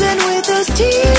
dancing with those tears.